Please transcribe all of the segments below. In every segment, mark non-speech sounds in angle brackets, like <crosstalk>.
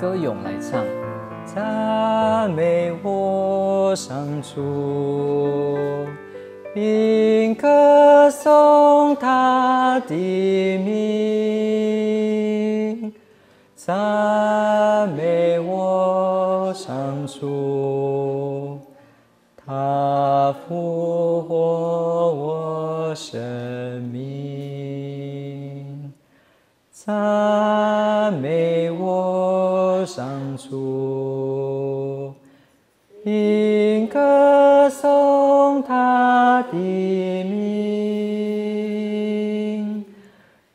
歌咏来唱。赞美我上主，并歌颂他的名。赞美我上主，他复活我生命。赞上主，并歌颂他的名。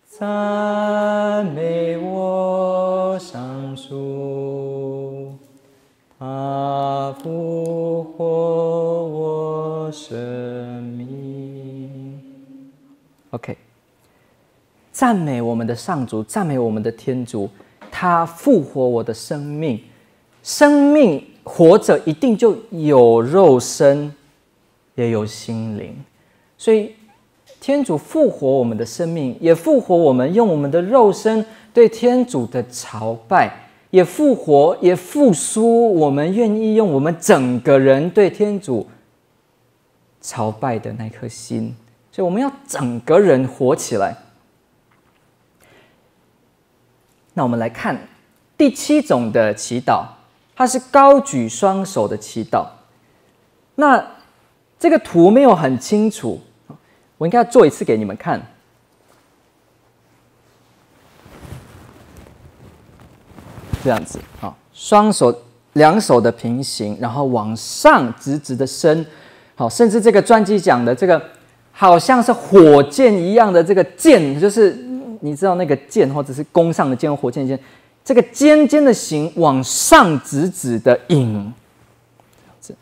赞美我上主，他复活我生命。OK。赞美我们的上主，赞美我们的天主，他复活我的生命。生命活着一定就有肉身，也有心灵。所以天主复活我们的生命，也复活我们用我们的肉身对天主的朝拜，也复活也复苏我们愿意用我们整个人对天主朝拜的那颗心。所以我们要整个人活起来。那我们来看第七种的祈祷，它是高举双手的祈祷。那这个图没有很清楚，我应该要做一次给你们看。这样子啊，双手两手的平行，然后往上直直的伸，好，甚至这个传记讲的这个好像是火箭一样的这个箭，就是。你知道那个箭，或者是弓上的箭，火箭箭，这个尖尖的形往上直直的引，这样子，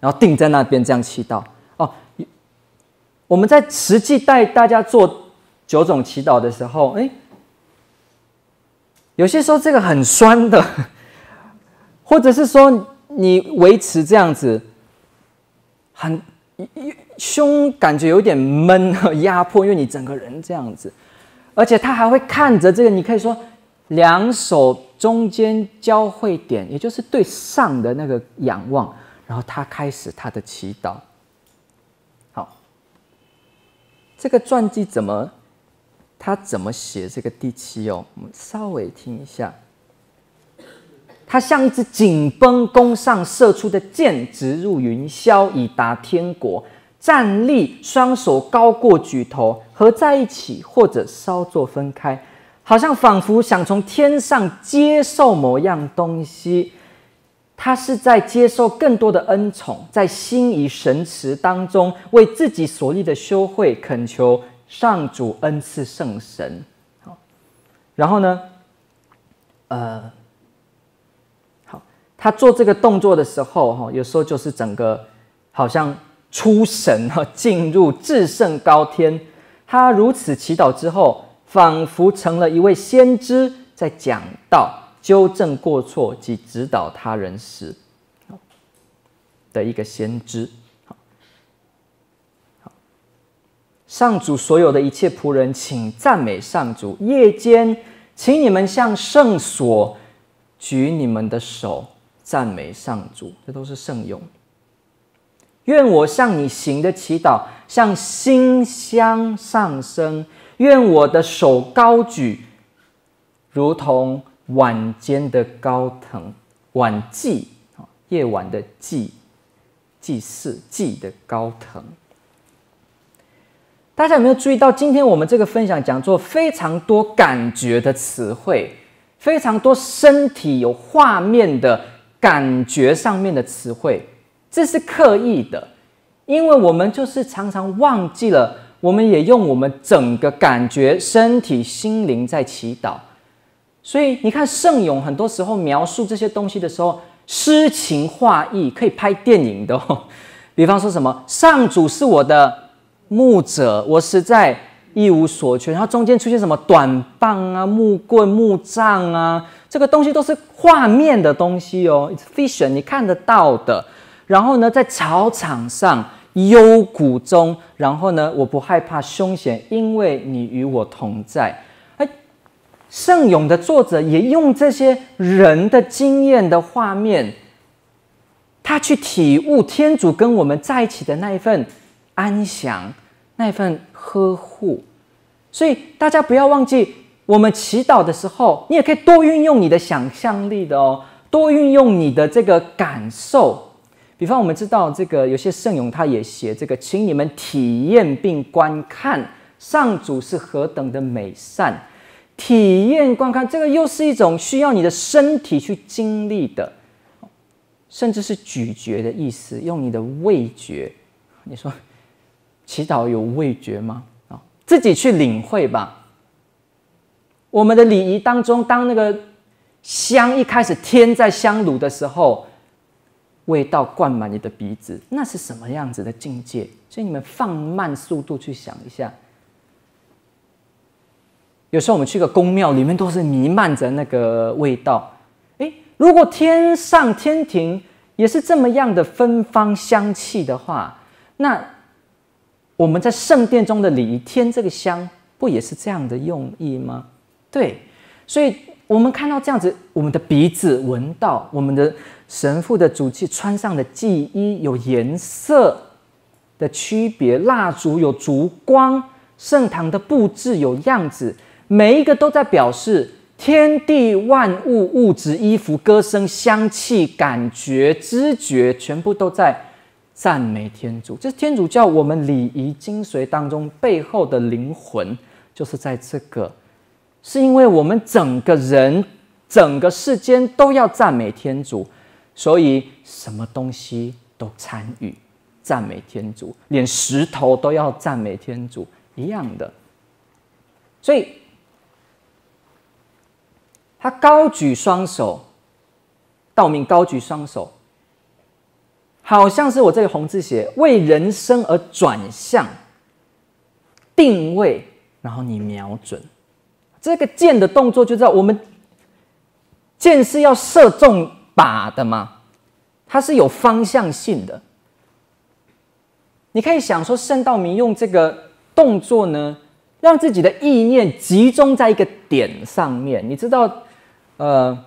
然后定在那边这样祈祷哦。我们在实际带大家做九种祈祷的时候，哎，有些时候这个很酸的，或者是说你维持这样子，很胸感觉有点闷和压迫，因为你整个人这样子。而且他还会看着这个，你可以说两手中间交汇点，也就是对上的那个仰望，然后他开始他的祈祷。好，这个传记怎么他怎么写这个第七哦？我们稍微听一下，他像一支紧绷弓上射出的箭，直入云霄，以达天国。站立，双手高过举头，合在一起，或者稍作分开，好像仿佛想从天上接受某样东西。他是在接受更多的恩宠，在心仪神池当中，为自己所立的修会恳求上主恩赐圣神。好，然后呢？呃，好，他做这个动作的时候，哈，有时候就是整个好像。出神哈，进入至圣高天。他如此祈祷之后，仿佛成了一位先知，在讲道、纠正过错及指导他人时的一个先知。好，上主所有的一切仆人，请赞美上主。夜间，请你们向圣所举你们的手，赞美上主。这都是圣咏。愿我向你行的祈祷，像馨香上升；愿我的手高举，如同晚间的高腾，晚祭夜晚的祭，祭祀祭的高腾。大家有没有注意到，今天我们这个分享讲座非常多感觉的词汇，非常多身体有画面的感觉上面的词汇。这是刻意的，因为我们就是常常忘记了，我们也用我们整个感觉、身体、心灵在祈祷。所以你看圣咏，很多时候描述这些东西的时候，诗情画意，可以拍电影的。<laughs> 比方说什么“上主是我的牧者，我实在一无所缺”，然后中间出现什么短棒啊、木棍、木杖啊，这个东西都是画面的东西哦是 vision，你看得到的。然后呢，在草场上幽谷中，然后呢，我不害怕凶险，因为你与我同在。哎，圣咏的作者也用这些人的经验的画面，他去体悟天主跟我们在一起的那一份安详，那一份呵护。所以大家不要忘记，我们祈祷的时候，你也可以多运用你的想象力的哦，多运用你的这个感受。比方，我们知道这个有些圣咏，他也写这个，请你们体验并观看上主是何等的美善。体验观看，这个又是一种需要你的身体去经历的，甚至是咀嚼的意思，用你的味觉。你说，祈祷有味觉吗？啊，自己去领会吧。我们的礼仪当中，当那个香一开始添在香炉的时候。味道灌满你的鼻子，那是什么样子的境界？所以你们放慢速度去想一下。有时候我们去个宫庙，里面都是弥漫着那个味道。诶，如果天上天庭也是这么样的芬芳香气的话，那我们在圣殿中的礼仪添这个香，不也是这样的用意吗？对，所以我们看到这样子，我们的鼻子闻到我们的。神父的主器穿上的祭衣有颜色的区别，蜡烛有烛光，圣堂的布置有样子，每一个都在表示天地万物、物质、衣服、歌声、香气、感觉、知觉，全部都在赞美天主。这是天主教我们礼仪精髓当中背后的灵魂，就是在这个，是因为我们整个人、整个世间都要赞美天主。所以，什么东西都参与赞美天主，连石头都要赞美天主一样的。所以，他高举双手，道明高举双手，好像是我这个红字写为人生而转向，定位，然后你瞄准这个箭的动作，就知道我们箭是要射中。靶的吗？它是有方向性的。你可以想说，圣道明用这个动作呢，让自己的意念集中在一个点上面。你知道，呃，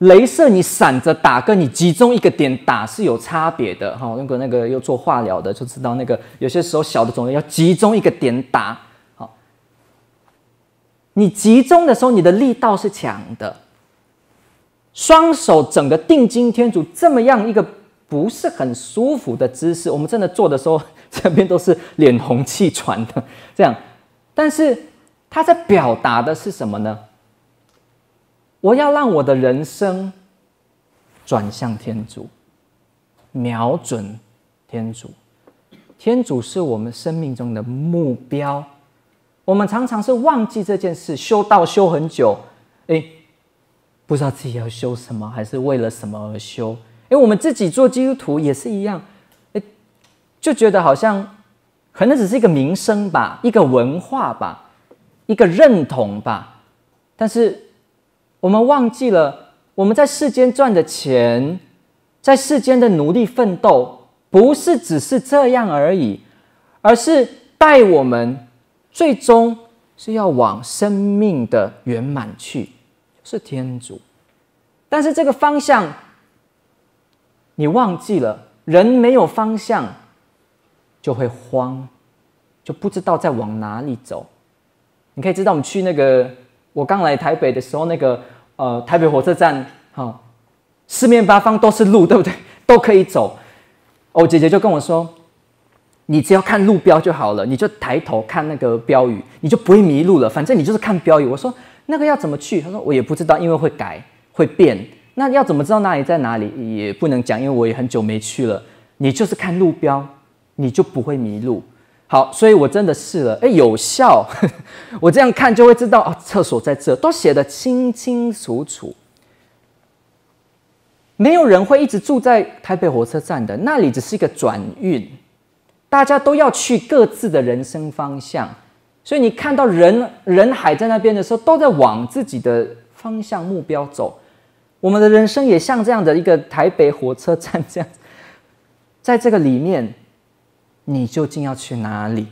镭射你闪着打，跟你集中一个点打是有差别的。哈，如果那个又做化疗的就知道，那个有些时候小的肿瘤要集中一个点打。你集中的时候，你的力道是强的。双手整个定睛天主，这么样一个不是很舒服的姿势，我们真的做的时候，这边都是脸红气喘的这样。但是他在表达的是什么呢？我要让我的人生转向天主，瞄准天主。天主是我们生命中的目标。我们常常是忘记这件事，修道修很久，哎。不知道自己要修什么，还是为了什么而修？哎，我们自己做基督徒也是一样，哎，就觉得好像可能只是一个名声吧，一个文化吧，一个认同吧。但是我们忘记了，我们在世间赚的钱，在世间的努力奋斗，不是只是这样而已，而是带我们最终是要往生命的圆满去。是天主，但是这个方向你忘记了，人没有方向就会慌，就不知道在往哪里走。你可以知道，我们去那个我刚来台北的时候，那个呃台北火车站，哈，四面八方都是路，对不对？都可以走。哦，姐姐就跟我说，你只要看路标就好了，你就抬头看那个标语，你就不会迷路了。反正你就是看标语。我说。那个要怎么去？他说我也不知道，因为会改会变。那要怎么知道哪里在哪里？也不能讲，因为我也很久没去了。你就是看路标，你就不会迷路。好，所以我真的试了，哎，有效。<laughs> 我这样看就会知道哦，厕所在这，都写的清清楚楚。没有人会一直住在台北火车站的，那里只是一个转运，大家都要去各自的人生方向。所以你看到人人海在那边的时候，都在往自己的方向目标走。我们的人生也像这样的一个台北火车站这样，在这个里面，你究竟要去哪里？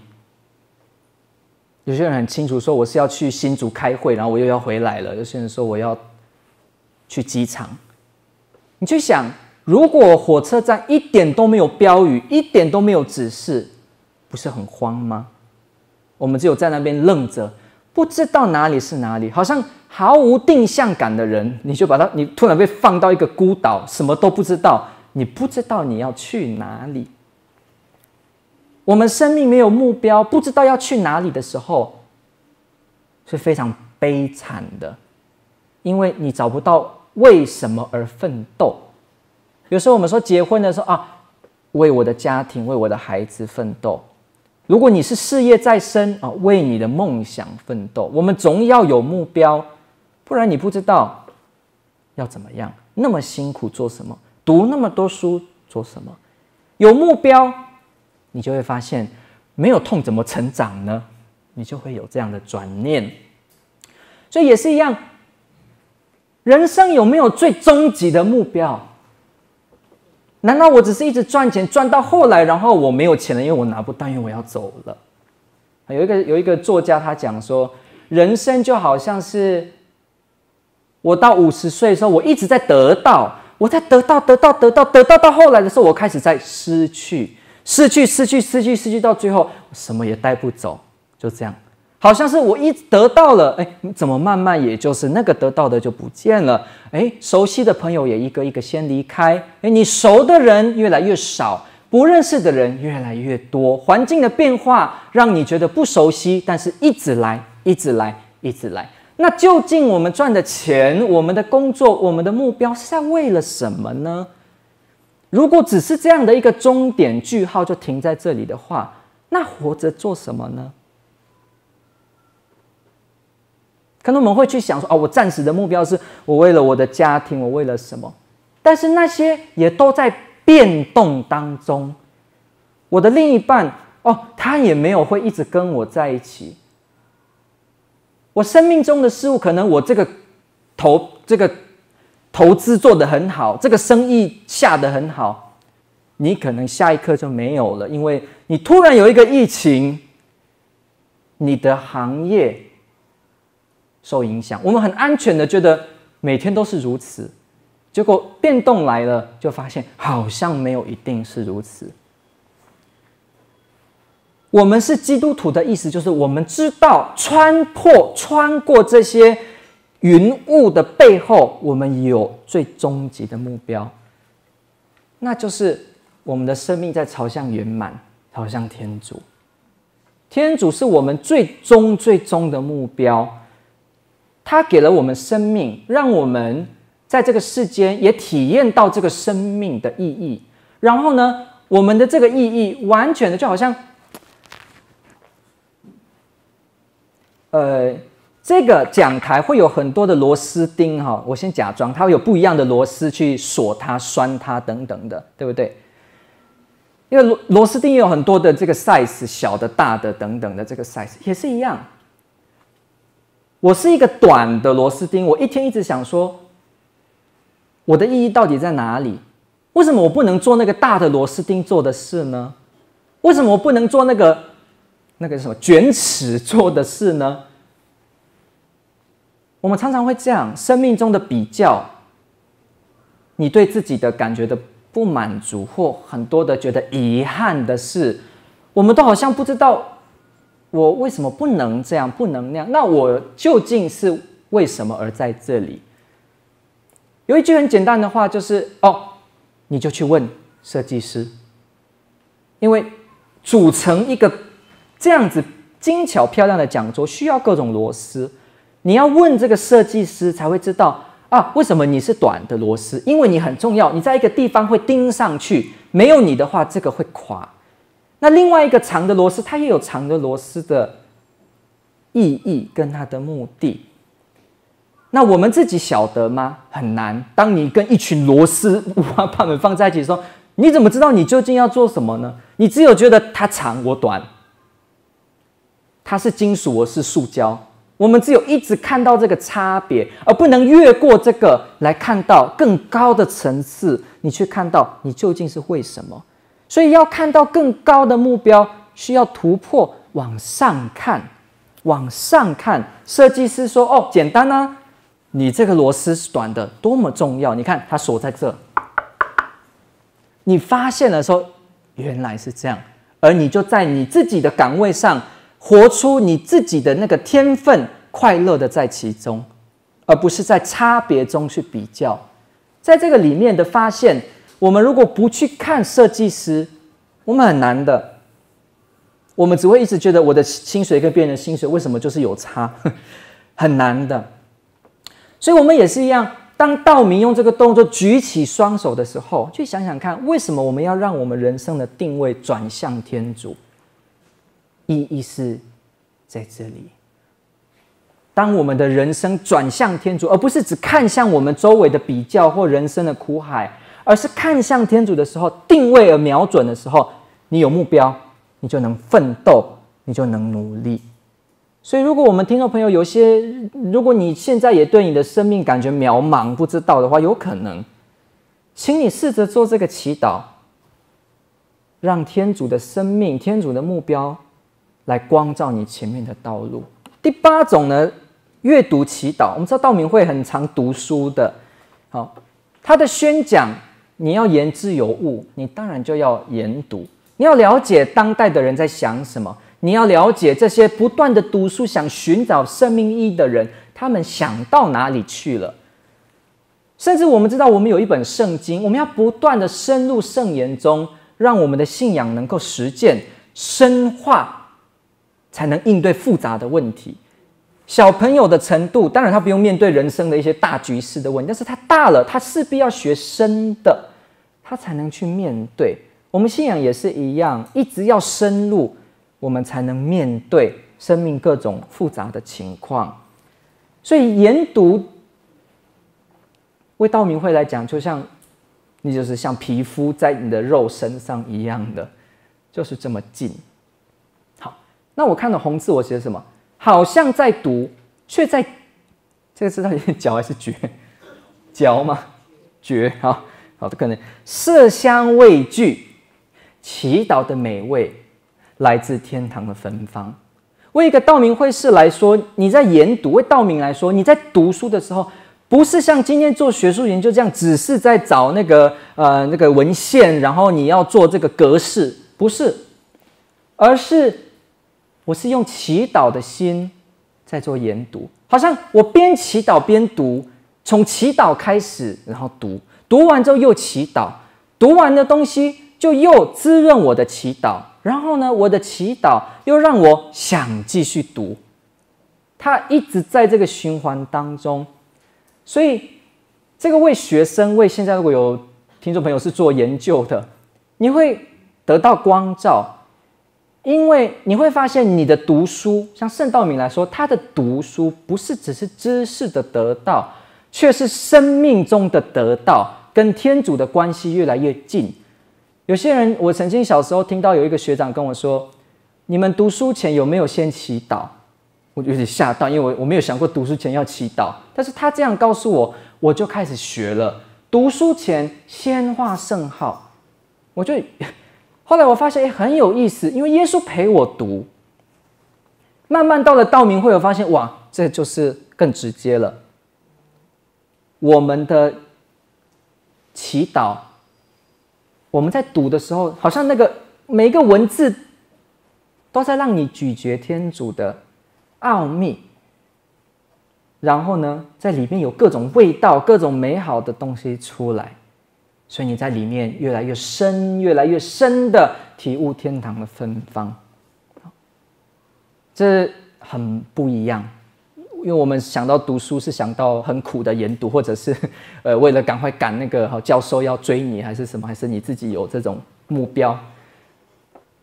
有些人很清楚说我是要去新竹开会，然后我又要回来了。有些人说我要去机场。你去想，如果火车站一点都没有标语，一点都没有指示，不是很慌吗？我们只有在那边愣着，不知道哪里是哪里，好像毫无定向感的人，你就把他，你突然被放到一个孤岛，什么都不知道，你不知道你要去哪里。我们生命没有目标，不知道要去哪里的时候，是非常悲惨的，因为你找不到为什么而奋斗。有时候我们说结婚的时候啊，为我的家庭、为我的孩子奋斗；如果你是事业在身啊，为你的梦想奋斗。我们总要有目标，不然你不知道要怎么样。那么辛苦做什么？读那么多书做什么？有目标。你就会发现，没有痛怎么成长呢？你就会有这样的转念。所以也是一样，人生有没有最终极的目标？难道我只是一直赚钱，赚到后来，然后我没有钱了，因为我拿不到，因为我要走了？有一个有一个作家，他讲说，人生就好像是我到五十岁的时候，我一直在得到，我在得到，得到，得到，得到，到后来的时候，我开始在失去。失去，失去，失去，失去，到最后什么也带不走，就这样，好像是我一得到了，哎，怎么慢慢也就是那个得到的就不见了，哎，熟悉的朋友也一个一个先离开，哎，你熟的人越来越少，不认识的人越来越多，环境的变化让你觉得不熟悉，但是一直来，一直来，一直来，那究竟我们赚的钱，我们的工作，我们的目标是在为了什么呢？如果只是这样的一个终点句号就停在这里的话，那活着做什么呢？可能我们会去想说：“哦，我暂时的目标是我为了我的家庭，我为了什么？”但是那些也都在变动当中。我的另一半哦，他也没有会一直跟我在一起。我生命中的事物，可能我这个投这个。投资做得很好，这个生意下得很好，你可能下一刻就没有了，因为你突然有一个疫情，你的行业受影响。我们很安全的觉得每天都是如此，结果变动来了，就发现好像没有一定是如此。我们是基督徒的意思，就是我们知道穿破、穿过这些。云雾的背后，我们有最终极的目标，那就是我们的生命在朝向圆满，朝向天主。天主是我们最终最终的目标，他给了我们生命，让我们在这个世间也体验到这个生命的意义。然后呢，我们的这个意义，完全的就好像，呃。这个讲台会有很多的螺丝钉哈，我先假装它会有不一样的螺丝去锁它、拴它等等的，对不对？因为螺螺丝钉有很多的这个 size，小的、大的等等的这个 size 也是一样。我是一个短的螺丝钉，我一天一直想说，我的意义到底在哪里？为什么我不能做那个大的螺丝钉做的事呢？为什么我不能做那个那个什么卷尺做的事呢？我们常常会这样，生命中的比较，你对自己的感觉的不满足，或很多的觉得遗憾的事，我们都好像不知道我为什么不能这样，不能那样。那我究竟是为什么而在这里？有一句很简单的话，就是哦，你就去问设计师，因为组成一个这样子精巧漂亮的讲桌，需要各种螺丝。你要问这个设计师才会知道啊，为什么你是短的螺丝？因为你很重要，你在一个地方会钉上去，没有你的话，这个会垮。那另外一个长的螺丝，它也有长的螺丝的意义跟它的目的。那我们自己晓得吗？很难。当你跟一群螺丝五花八门放在一起的时候，你怎么知道你究竟要做什么呢？你只有觉得它长我短，它是金属我是塑胶。我们只有一直看到这个差别，而不能越过这个来看到更高的层次。你去看到你究竟是为什么？所以要看到更高的目标，需要突破往上看。往上看，设计师说：“哦，简单啊，你这个螺丝是短的，多么重要！你看它锁在这。你发现了说，原来是这样，而你就在你自己的岗位上，活出你自己的那个天分，快乐的在其中，而不是在差别中去比较。在这个里面的发现，我们如果不去看设计师，我们很难的。”我们只会一直觉得我的薪水跟别人的薪水为什么就是有差，<laughs> 很难的。所以，我们也是一样。当道明用这个动作举起双手的时候，去想想看，为什么我们要让我们人生的定位转向天主？意义是在这里。当我们的人生转向天主，而不是只看向我们周围的比较或人生的苦海，而是看向天主的时候，定位而瞄准的时候，你有目标。你就能奋斗，你就能努力。所以，如果我们听众朋友有些，如果你现在也对你的生命感觉渺茫、不知道的话，有可能，请你试着做这个祈祷，让天主的生命、天主的目标来光照你前面的道路。第八种呢，阅读祈祷。我们知道道明会很常读书的，好，他的宣讲你要言之有物，你当然就要研读。你要了解当代的人在想什么，你要了解这些不断的读书、想寻找生命意义的人，他们想到哪里去了？甚至我们知道，我们有一本圣经，我们要不断的深入圣言中，让我们的信仰能够实践深化，才能应对复杂的问题。小朋友的程度，当然他不用面对人生的一些大局势的问题，但是他大了，他势必要学深的，他才能去面对。我们信仰也是一样，一直要深入，我们才能面对生命各种复杂的情况。所以研读，为道明会来讲，就像你就是像皮肤在你的肉身上一样的，就是这么近。好，那我看到红字，我写什么？好像在读，却在这个字到底是嚼还是嚼？<laughs> 嚼吗？嚼。好好的，可能色香味俱。祈祷的美味来自天堂的芬芳。为一个道明会士来说，你在研读；为道明来说，你在读书的时候，不是像今天做学术研究这样，只是在找那个呃那个文献，然后你要做这个格式，不是，而是我是用祈祷的心在做研读，好像我边祈祷边读，从祈祷开始，然后读，读完之后又祈祷，读完的东西。就又滋润我的祈祷，然后呢，我的祈祷又让我想继续读，他一直在这个循环当中，所以这个为学生，为现在如果有听众朋友是做研究的，你会得到光照，因为你会发现你的读书，像圣道明来说，他的读书不是只是知识的得到，却是生命中的得到，跟天主的关系越来越近。有些人，我曾经小时候听到有一个学长跟我说：“你们读书前有没有先祈祷？”我有点吓到，因为我我没有想过读书前要祈祷。但是他这样告诉我，我就开始学了。读书前先画圣号，我就 <laughs> 后来我发现很有意思，因为耶稣陪我读。慢慢到了道明会，我发现哇，这就是更直接了。我们的祈祷。我们在读的时候，好像那个每一个文字都在让你咀嚼天主的奥秘，然后呢，在里面有各种味道、各种美好的东西出来，所以你在里面越来越深、越来越深的体悟天堂的芬芳，这很不一样。因为我们想到读书是想到很苦的研读，或者是，<laughs> 呃，为了赶快赶那个好教授要追你，还是什么，还是你自己有这种目标。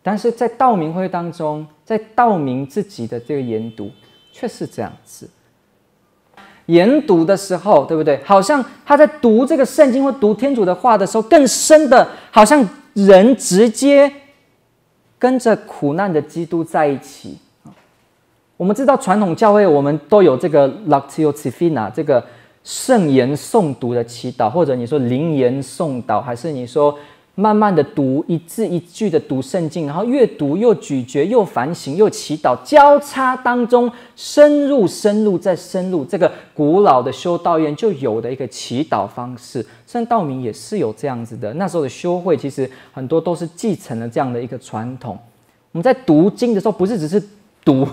但是在道明会当中，在道明自己的这个研读却是这样子。研读的时候，对不对？好像他在读这个圣经或读天主的话的时候，更深的，好像人直接跟着苦难的基督在一起。我们知道传统教会，我们都有这个 Lectio Divina 这个圣言诵读的祈祷，或者你说灵言诵祷，还是你说慢慢的读一字一句的读圣经，然后越读又咀嚼，又反省，又祈祷，交叉当中深入、深入再深入。这个古老的修道院就有的一个祈祷方式，圣道明也是有这样子的。那时候的修会其实很多都是继承了这样的一个传统。我们在读经的时候，不是只是读，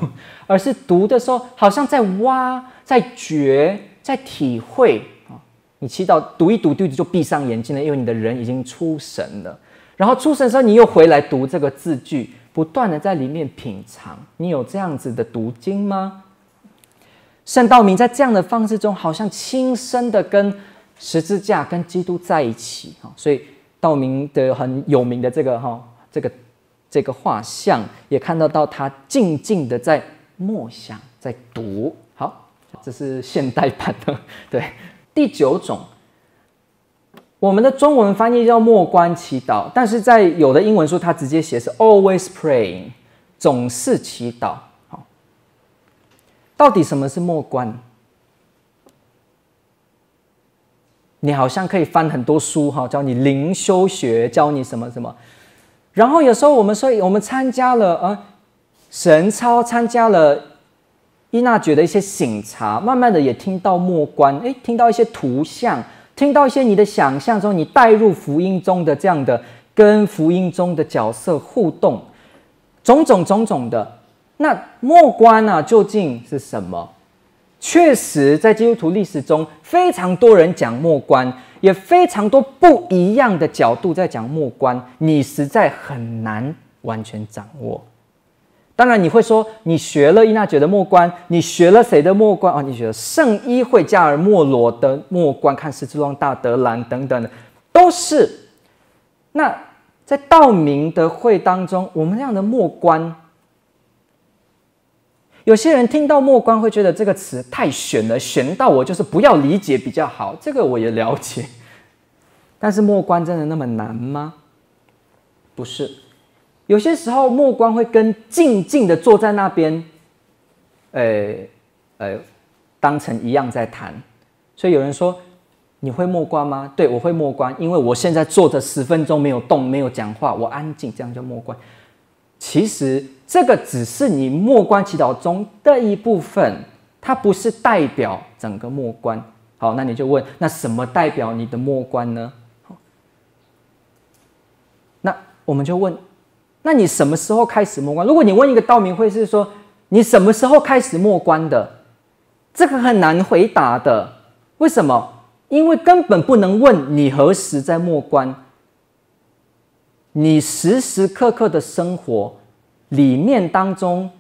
而是读的时候好像在挖、在掘、在体会啊。你祈祷读一读，读就闭上眼睛了，因为你的人已经出神了。然后出神的时候，你又回来读这个字句，不断的在里面品尝。你有这样子的读经吗？圣道明在这样的方式中，好像亲身的跟十字架、跟基督在一起。啊，所以道明的很有名的这个哈，这个这个画像，也看得到他静静的在默想，在读。好，这是现代版的，对。第九种，我们的中文翻译叫“默观祈祷”，但是在有的英文书，它直接写是 “always praying”，总是祈祷。好，到底什么是默观？你好像可以翻很多书哈，教你灵修学，教你什么什么。然后有时候我们说，我们参加了啊神操，参加了。伊娜觉得一些醒察，慢慢的也听到末观，哎，听到一些图像，听到一些你的想象中，你带入福音中的这样的跟福音中的角色互动，种种种种的。那末观呢，究竟是什么？确实，在基督徒历史中，非常多人讲末观，也非常多不一样的角度在讲末观，你实在很难完全掌握。当然，你会说你学了伊娜觉的末观，你学了谁的末观啊？你学了圣伊会加尔莫罗的末观，看狮子王大德兰等等的，都是。那在道明的会当中，我们这样的末观，有些人听到末观会觉得这个词太玄了，玄到我就是不要理解比较好。这个我也了解，<laughs> 但是末观真的那么难吗？不是。有些时候，目光会跟静静的坐在那边，呃呃，当成一样在谈。所以有人说：“你会默观吗？”对，我会默观，因为我现在坐着十分钟没有动，没有讲话，我安静，这样叫默观。其实这个只是你默观祈祷中的一部分，它不是代表整个默观。好，那你就问：那什么代表你的默观呢？那我们就问。那你什么时候开始默观？如果你问一个道明会是说你什么时候开始默观的，这个很难回答的。为什么？因为根本不能问你何时在默观。你时时刻刻的生活里面当中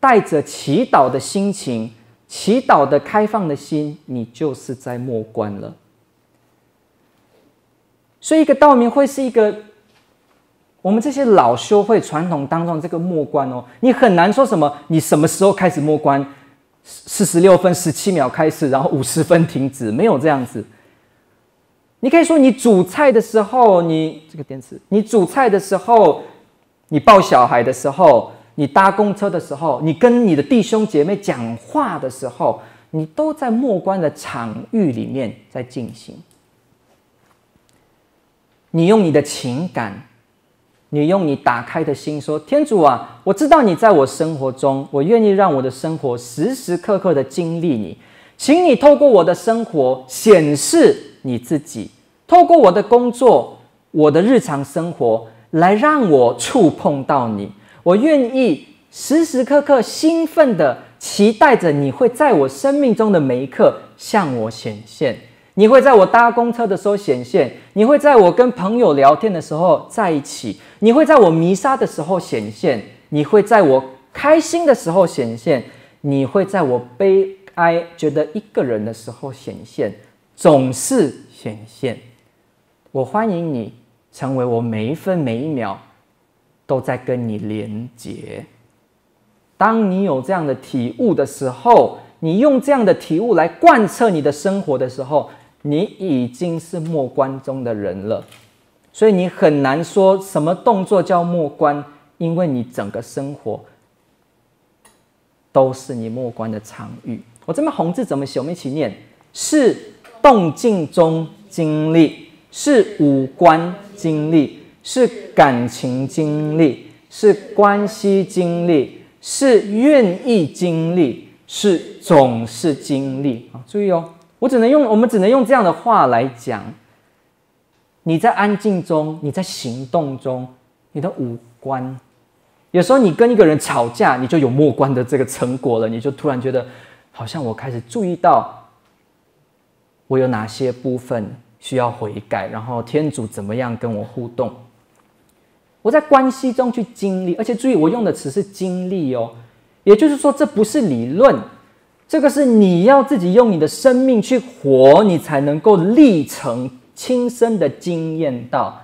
带着祈祷的心情、祈祷的开放的心，你就是在默观了。所以，一个道明会是一个。我们这些老修会传统当中这个默观哦，你很难说什么。你什么时候开始默观？四十六分十七秒开始，然后五十分停止，没有这样子。你可以说你煮菜的时候，你这个电池，你煮菜的时候，你抱小孩的时候，你搭公车的时候，你跟你的弟兄姐妹讲话的时候，你都在默观的场域里面在进行。你用你的情感。你用你打开的心说：“天主啊，我知道你在我生活中，我愿意让我的生活时时刻刻的经历你，请你透过我的生活显示你自己，透过我的工作、我的日常生活来让我触碰到你。我愿意时时刻刻兴奋的期待着你会在我生命中的每一刻向我显现。”你会在我搭公车的时候显现，你会在我跟朋友聊天的时候在一起，你会在我迷沙的时候显现，你会在我开心的时候显现，你会在我悲哀觉得一个人的时候显现，总是显现。我欢迎你成为我每一分每一秒都在跟你连接。当你有这样的体悟的时候，你用这样的体悟来贯彻你的生活的时候。你已经是末观中的人了，所以你很难说什么动作叫末观，因为你整个生活都是你末观的场域。我这边红字怎么写？我们一起念：是动静中经历，是五官经历，是感情经历，是关系经历，是愿意经历，是总是经历啊！注意哦，我只能用我们只能用这样的话来讲。你在安静中，你在行动中，你的五官，有时候你跟一个人吵架，你就有默观的这个成果了，你就突然觉得，好像我开始注意到，我有哪些部分需要悔改，然后天主怎么样跟我互动。我在关系中去经历，而且注意，我用的词是经历哦，也就是说，这不是理论，这个是你要自己用你的生命去活，你才能够历程。亲身的经验到，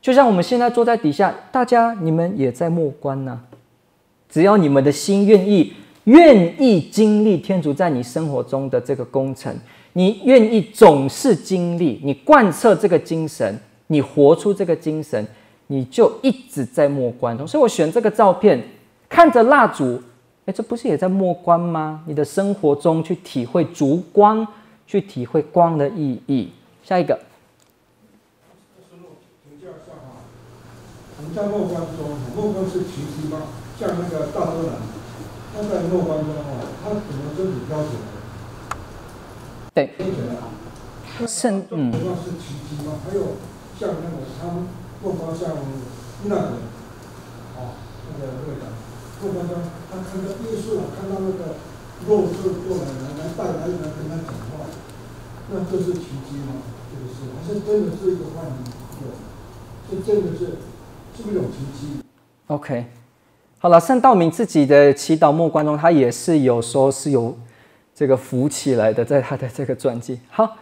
就像我们现在坐在底下，大家你们也在默观呢。只要你们的心愿意，愿意经历天主在你生活中的这个工程，你愿意总是经历，你贯彻这个精神，你活出这个精神，你就一直在默观中。所以我选这个照片，看着蜡烛，哎，这不是也在默观吗？你的生活中去体会烛光，去体会光的意义。下一个。请教一下哈，我们在末观中，末观是奇迹吗？像那个大波兰，他在末观中哦，他怎么真理标准？对。圣嗯。末观是奇迹吗？还有像那个他们末观像那个，啊，那个那个末观中，他看到耶稣啊，看到那个肉色过来人来带来人跟他讲话，那这是奇迹吗？这个是还是真的是一个幻觉？这真的是是不是有奇迹？OK，好了，圣道明自己的祈祷目光中，他也是有说是有这个浮起来的，在他的这个传记。好，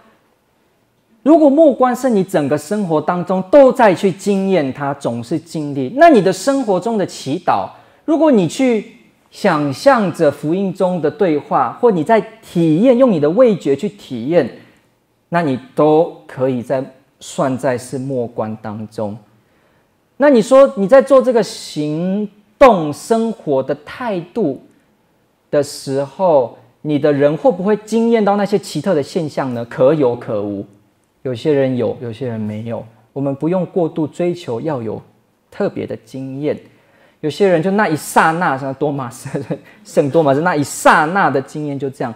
如果末观是你整个生活当中都在去经验它，总是经历，那你的生活中的祈祷，如果你去想象着福音中的对话，或你在体验用你的味觉去体验。那你都可以在算在是末观当中。那你说你在做这个行动生活的态度的时候，你的人会不会惊艳到那些奇特的现象呢？可有可无，有些人有，有些人没有。我们不用过度追求要有特别的经验。有些人就那一刹那，像多马斯圣多马斯那一刹那的经验就这样。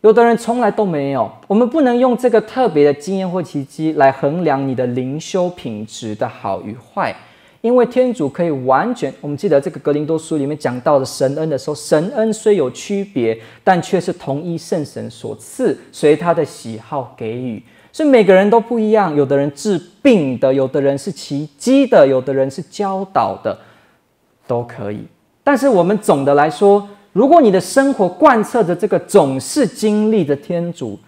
有的人从来都没有，我们不能用这个特别的经验或奇迹来衡量你的灵修品质的好与坏，因为天主可以完全。我们记得这个格林多书里面讲到的神恩的时候，神恩虽有区别，但却是同一圣神所赐，随他的喜好给予。所以每个人都不一样，有的人治病的，有的人是奇迹的，有的人是教导的，都可以。但是我们总的来说。如果你的生活贯彻着这个总是经历的天主，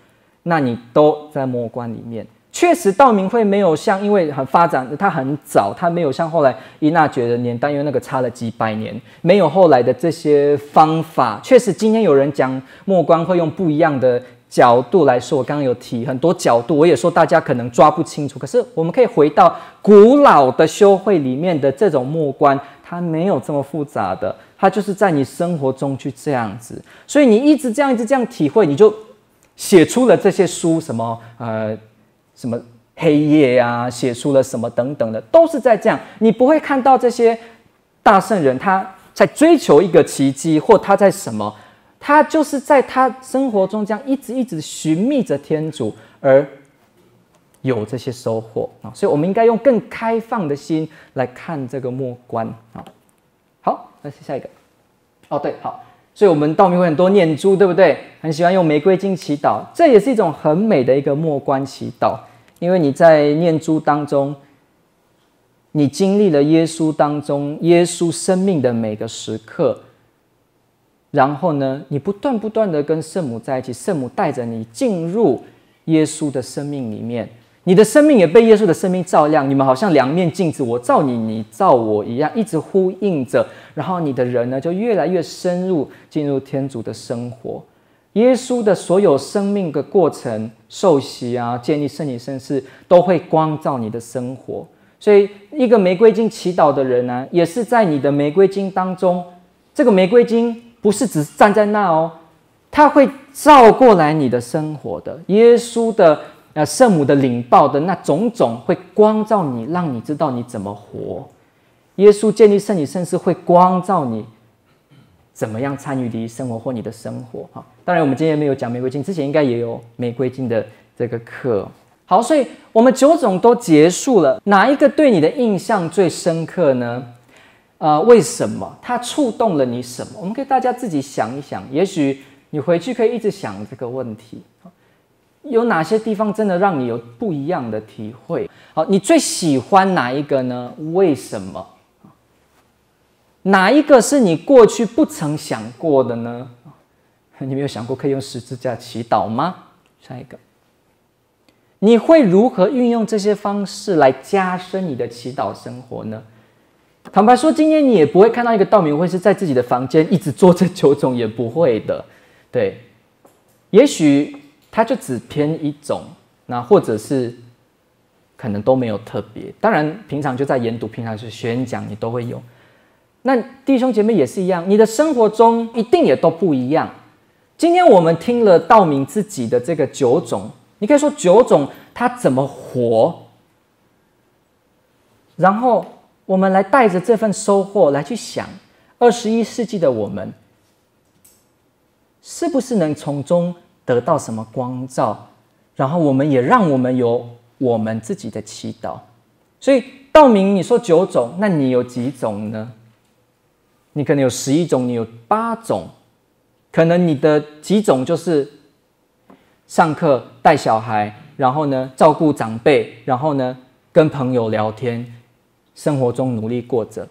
那你都在末观里面。确实，道明会没有像，因为很发展，它很早，它没有像后来伊娜爵的年代，因为那个差了几百年，没有后来的这些方法。确实，今天有人讲末观会用不一样的角度来说，我刚刚有提很多角度，我也说大家可能抓不清楚。可是我们可以回到古老的修会里面的这种末观，它没有这么复杂的。它就是在你生活中去这样子，所以你一直这样一直这样体会，你就写出了这些书，什么呃什么黑夜呀，写出了什么等等的，都是在这样。你不会看到这些大圣人他在追求一个奇迹，或他在什么，他就是在他生活中这样一直一直寻觅着天主，而有这些收获啊。所以我们应该用更开放的心来看这个末观啊。好，那是下一个。哦，对，好，所以我们道明会很多念珠，对不对？很喜欢用玫瑰金祈祷，这也是一种很美的一个默观祈祷，因为你在念珠当中，你经历了耶稣当中耶稣生命的每个时刻，然后呢，你不断不断的跟圣母在一起，圣母带着你进入耶稣的生命里面。你的生命也被耶稣的生命照亮，你们好像两面镜子，我照你，你照我一样，一直呼应着。然后你的人呢，就越来越深入进入天主的生活。耶稣的所有生命的过程，受洗啊，建立圣体圣事，都会光照你的生活。所以，一个玫瑰金祈祷的人呢，也是在你的玫瑰金当中。这个玫瑰金不是只站在那哦，它会照过来你的生活的。耶稣的。那圣母的领报的那种种，会光照你，让你知道你怎么活。耶稣建立圣女圣事，会光照你怎么样参与你生活或你的生活。哈，当然我们今天没有讲玫瑰经，之前应该也有玫瑰经的这个课。好，所以我们九种都结束了，哪一个对你的印象最深刻呢？呃，为什么？它触动了你什么？我们可以大家自己想一想，也许你回去可以一直想这个问题。有哪些地方真的让你有不一样的体会？好，你最喜欢哪一个呢？为什么？哪一个是你过去不曾想过的呢？<laughs> 你没有想过可以用十字架祈祷吗？下一个，你会如何运用这些方式来加深你的祈祷生活呢？坦白说，今天你也不会看到一个道明会是在自己的房间一直做这九种，也不会的。对，也许他就只偏一种，那或者是可能都没有特别。当然，平常就在研读，平常是学员讲，你都会有。那弟兄姐妹也是一样，你的生活中一定也都不一样。今天我们听了道明自己的这个九种，你可以说九种他怎么活，然后我们来带着这份收获来去想，二十一世纪的我们是不是能从中得到什么光照，然后我们也让我们有我们自己的祈祷。所以道明，你说九种，那你有几种呢？你可能有十一种，你有八种，可能你的几种就是上课带小孩，然后呢照顾长辈，然后呢跟朋友聊天，生活中努力过着，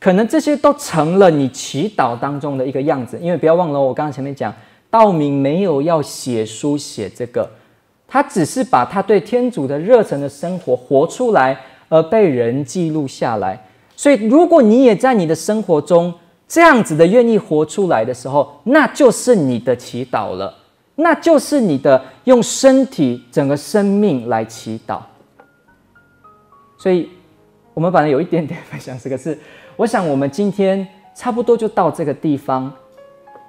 可能这些都成了你祈祷当中的一个样子。因为不要忘了，我刚刚前面讲，道明没有要写书写这个，他只是把他对天主的热忱的生活活出来，而被人记录下来。所以，如果你也在你的生活中，这样子的愿意活出来的时候，那就是你的祈祷了，那就是你的用身体整个生命来祈祷。所以，我们本来有一点点分享这个事，我想我们今天差不多就到这个地方，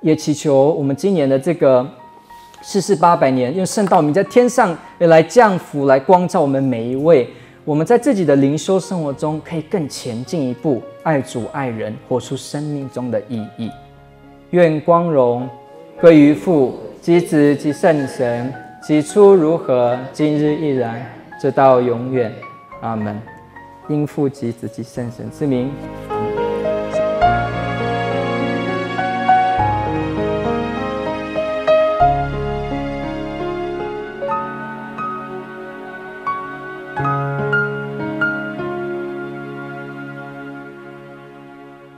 也祈求我们今年的这个世世八百年，用圣道名在天上来降福，来光照我们每一位。我们在自己的灵修生活中，可以更前进一步，爱主爱人，活出生命中的意义。愿光荣归于父、及子、及圣神，起初如何，今日亦然，直到永远。阿门。因父及子及圣神之名。